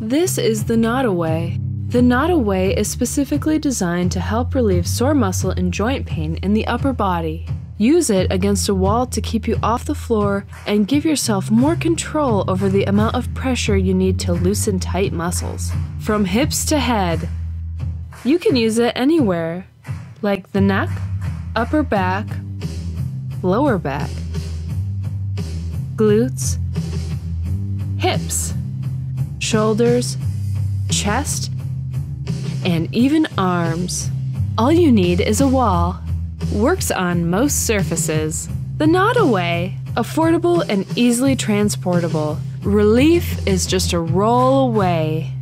This is the Knot-A-Way. The Knot-A-Way is specifically designed to help relieve sore muscle and joint pain in the upper body. Use it against a wall to keep you off the floor and give yourself more control over the amount of pressure you need to loosen tight muscles. From hips to head. You can use it anywhere, like the neck, upper back, lower back, glutes, hips, shoulders, chest, and even arms. All you need is a wall. Works on most surfaces. The Knot-A-Way, affordable and easily transportable. Relief is just a roll away.